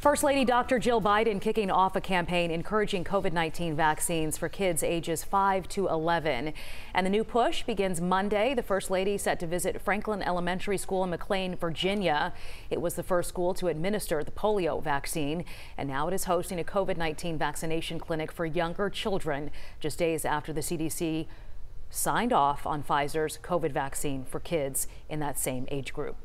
First Lady Dr. Jill Biden kicking off a campaign encouraging COVID-19 vaccines for kids ages 5 to 11. And the new push begins Monday. The First Lady set to visit Franklin Elementary School in McLean, Virginia. It was the first school to administer the polio vaccine. And now it is hosting a COVID-19 vaccination clinic for younger children just days after the CDC signed off on Pfizer's COVID vaccine for kids in that same age group.